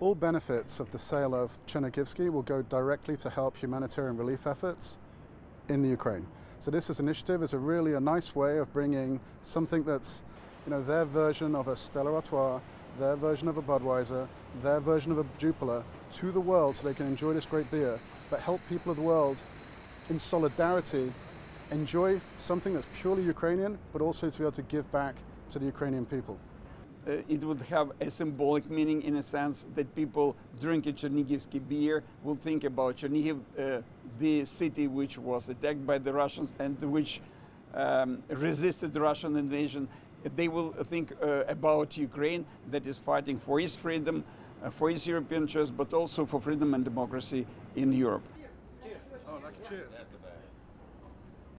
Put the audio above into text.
All benefits of the sale of Chernigivske will go directly to help humanitarian relief efforts in the Ukraine. So this is initiative is a really a nice way of bringing something that's, you know, their version of a Stella Artois, their version of a Budweiser, their version of a Jupiler to the world so they can enjoy this great beer, but help people of the world in solidarity enjoy something that's purely Ukrainian, but also to be able to give back to the Ukrainian people. Uh, it would have a symbolic meaning in a sense that people drinking Chernigivske beer will think about Chernihiv, uh, the city which was attacked by the Russians and which um, resisted the Russian invasion. They will think uh, about Ukraine that is fighting for its freedom, uh, for its European choice, but also for freedom and democracy in Europe. Oh, like cheers.